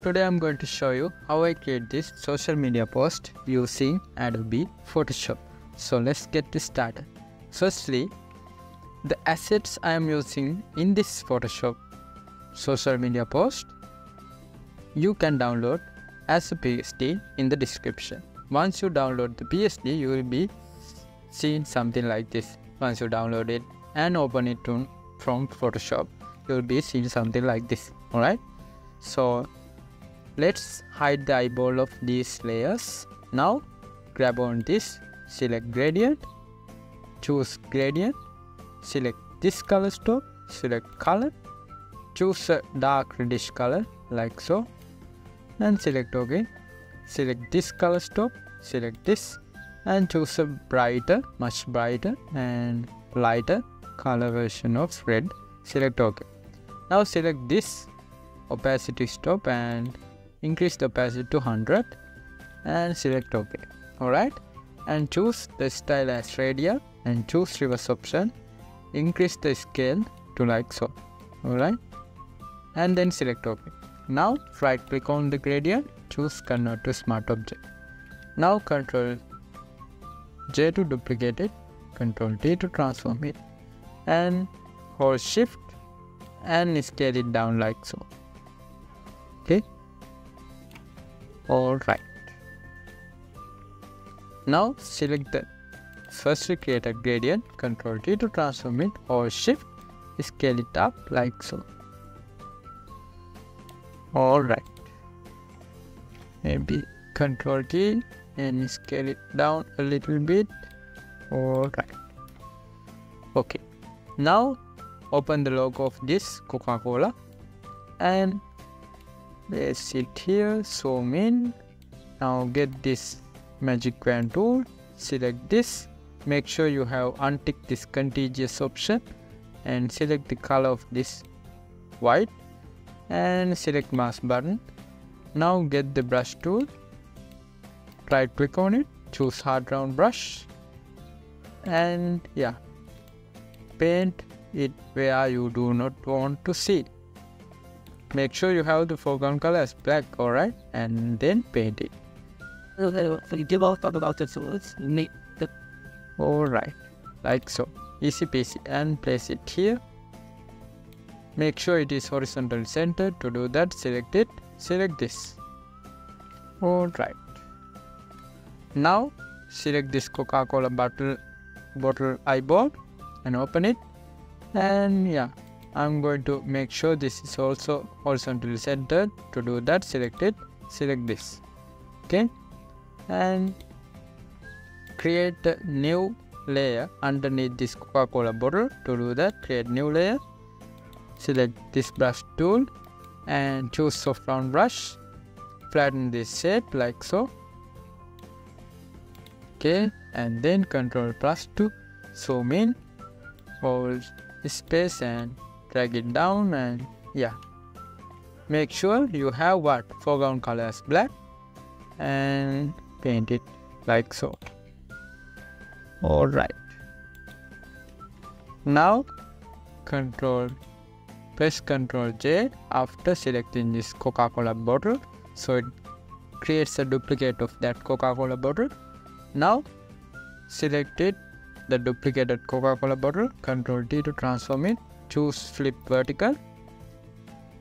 Today I'm going to show you how I create this social media post using Adobe Photoshop. So let's get this started. Firstly, the assets I am using in this Photoshop social media post you can download as a PSD in the description. Once you download the PSD, you will be seeing something like this. Once you download it and open it from Photoshop, you will be seeing something like this. Alright, so let's hide the eyeball of these layers. Now grab on this select gradient choose gradient select this color stroke select color choose a dark reddish color like so and select ok select this color stroke select this and choose a brighter much brighter and lighter color version of red. Select ok now select this opacity stop and increase the opacity to 100 and select ok alright? And choose the style as radial and choose reverse option. Increase the scale to like so. Alright? And then select ok now right click on the gradient. Choose convert to smart object. Now control J to duplicate it. Control T to transform it. And hold shift and scale it down like so. Okay Alright. Now select the first create a gradient, Control T to transform it or Shift, scale it up like so. Alright. Maybe Control T and scale it down a little bit. Alright. Okay. Now open the logo of this Coca-Cola and place it here zoom in. Now get this magic wand tool. Select this. Make sure you have untick this contiguous option. And select the color of this white. And select mask button. Now get the brush tool. Right click on it. Choose hard round brush. And yeah. Paint it where you do not want to see make sure you have the foreground color as black alright? And then paint it. Alright. Like so. Easy peasy. And place it here. Make sure it is horizontally centered to do that select it. Select this. Alright. Now select this coca-cola bottle bottle eyeball and open it. And yeah I'm going to make sure this is also horizontally centered. To do that select it select this. Okay? And create a new layer underneath this Coca-Cola bottle. To do that create new layer. Select this brush tool and choose soft round brush. Flatten this shape like so. Okay? And then control plus to zoom in. Hold space and drag it down and yeah. Make sure you have what? Foreground color as black and paint it like so. All right now control press ctrl j after selecting this coca-cola bottle. So it creates a duplicate of that coca-cola bottle. Now select it the duplicated coca-cola bottle control t to transform it choose flip vertical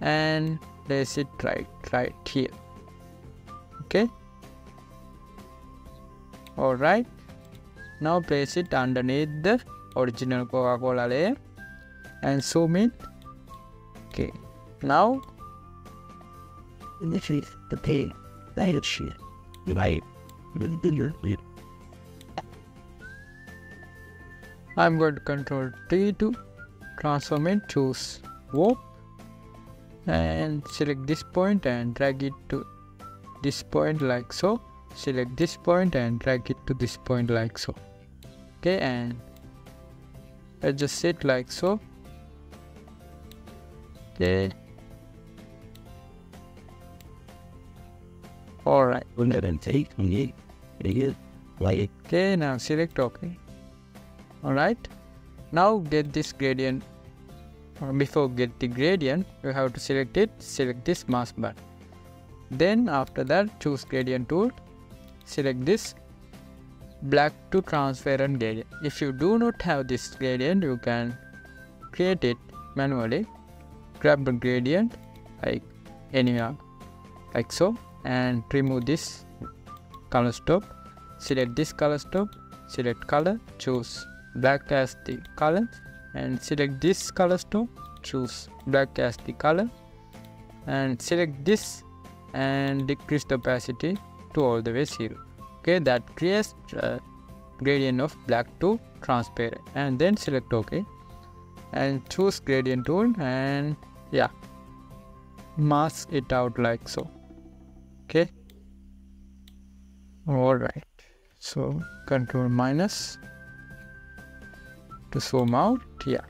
and place it right right here. Okay? All right now place it underneath the original coca-cola layer and zoom in. Okay. Now this is the pig that shit. Right I'm going to control T to transform it choose warp and select this point and drag it to this point like so. Select this point and drag it to this point like so. Okay and adjust it like so. Okay. All right okay now select ok. All right now get this gradient. Or before get the gradient you have to select it select this mask bar. Then after that choose gradient tool select this black to transparent gradient. If you do not have this gradient you can create it manually. Grab the gradient like anywhere like so and remove this color stop. Select this color stop select color choose black as the color and select this color stop choose black as the color and select this and decrease the opacity to all the way zero. Okay that creates gradient of black to transparent and then select ok and choose gradient tool and yeah mask it out like so. Okay. All right. So control minus to zoom out yeah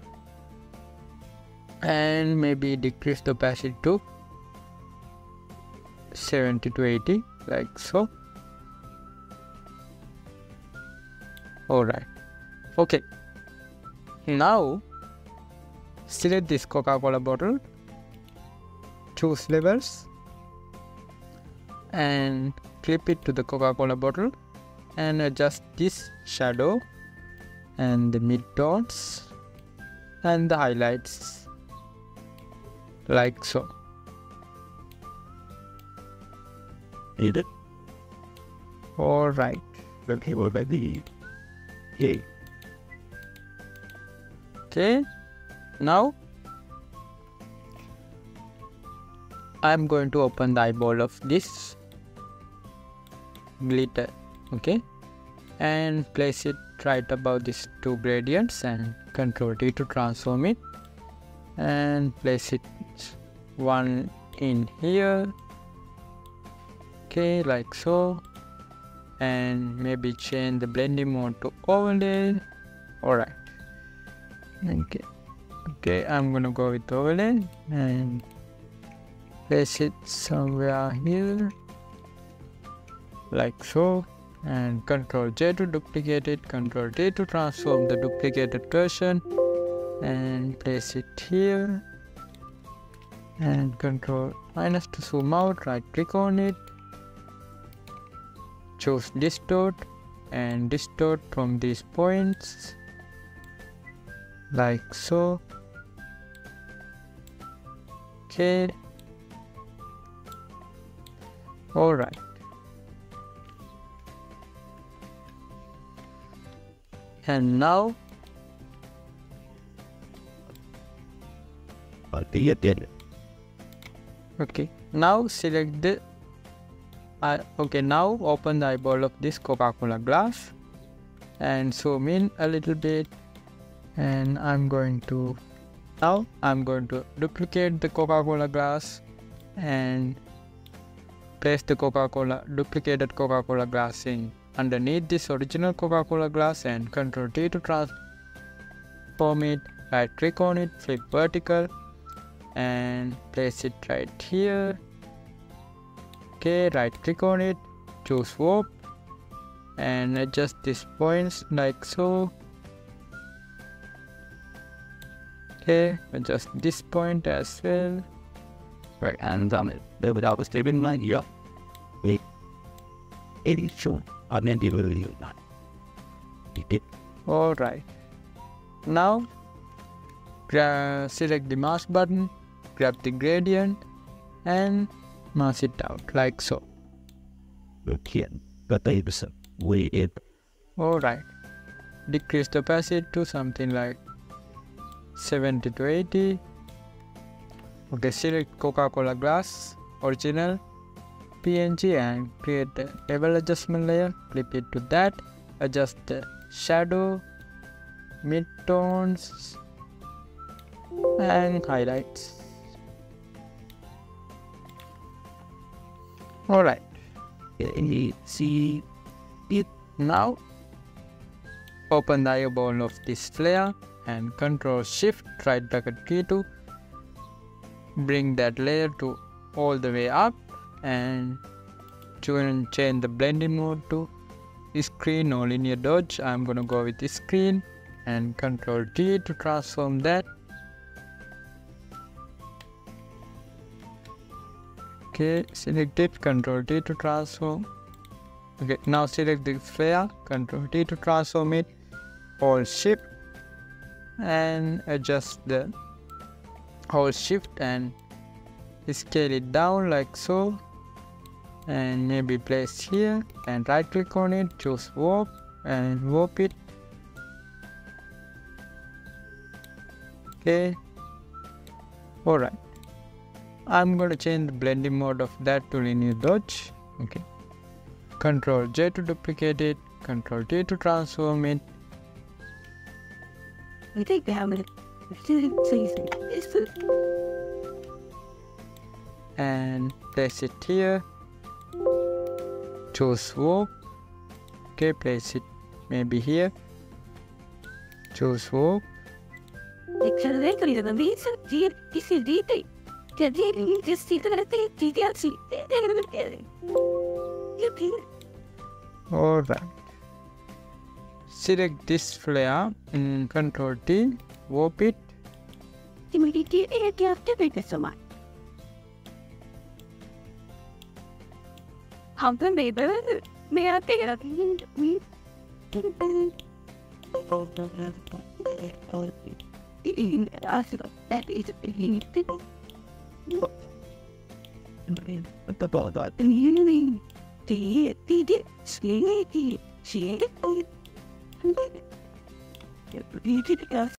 and maybe decrease the opacity to 70 to 80 like so. All right. Okay. Now select this coca-cola bottle choose levels and clip it to the coca-cola bottle and adjust this shadow and the midtones and the highlights. Like so. Need it? all right. Okay, what about the Yay. okay now? I'm going to open the eyeball of this glitter okay? And place it right above these two gradients and control t to transform it and place it one in here. Okay like so. And maybe change the blending mode to overlay all right okay. Okay i'm gonna go with overlay and place it somewhere here. Like so and control j to duplicate it control t to transform the duplicated version and place it here and control minus to zoom out right click on it choose distort and distort from these points like so. Okay. All and now But the did okay now select the uh, okay now open the eyeball of this coca-cola glass and zoom in a little bit. And i'm going to now i'm going to duplicate the coca-cola glass and place the coca-cola duplicated coca-cola glass in underneath this original coca-cola glass and control t to transform it right click on it flip vertical and place it right here okay right click on it choose warp and adjust these points like so okay adjust this point as well right and um without was living my year. Wait. It is shown. I meant it will you not. It did. all right now select the mask button grab the gradient and mask it out like so Okay. But they was way it all right decrease the opacity to something like 70 to 80 okay select coca-cola glass original png and create the level adjustment layer. Clip it to that. Adjust the shadow midtones and highlights. All right. See it Now? Open the eyeball of this layer and control shift right bracket key to bring that layer to all the way up and to change the blending mode to screen. Or linear dodge I'm gonna go with screen and control T to transform that. Okay, select it, Control T to transform. Okay, now select the flare, Control T to transform it, hold shift and adjust the hold shift and scale it down like so and maybe place here and right click on it choose warp and warp it. Okay. All right i'm going to change the blending mode of that to linear dodge. Okay. Control j to duplicate it control t to transform it. I think they have it. And place it here choose warp okay place it maybe here choose warp Accelerator is the reason here. This is detail. The detail is the detail. Detail. You think? all right select this flare and control t warp it It you did us